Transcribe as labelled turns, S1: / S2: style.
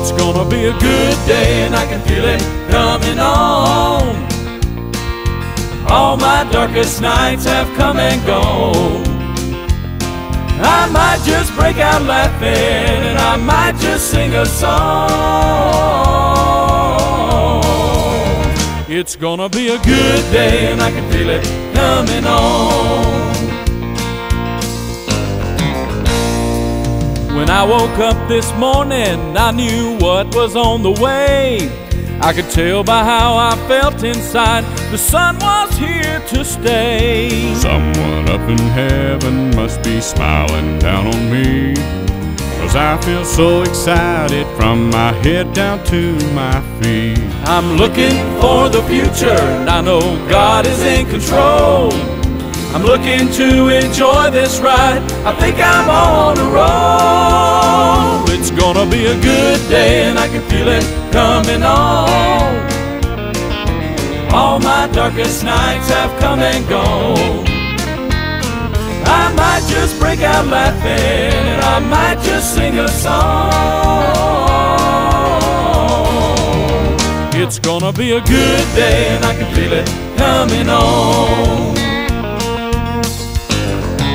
S1: gonna be a good day and I can feel it coming on. All my darkest nights have come and gone. I might just break out laughing and I might just sing a song. It's gonna be a good day and I can feel it coming on. When I woke up this morning, I knew what was on the way. I could tell by how I felt inside, the sun was here to stay.
S2: Someone up in heaven must be smiling down on me. Cause I feel so excited from my head down to my feet.
S1: I'm looking for the future, and I know God is in control. I'm looking to enjoy this ride. I think I'm on a roll. It's gonna be a good day, and I can feel it coming on. All my darkest nights have come and gone. I might just break out laughing, and I might just sing a song. It's gonna be a good day, and I can feel it coming on.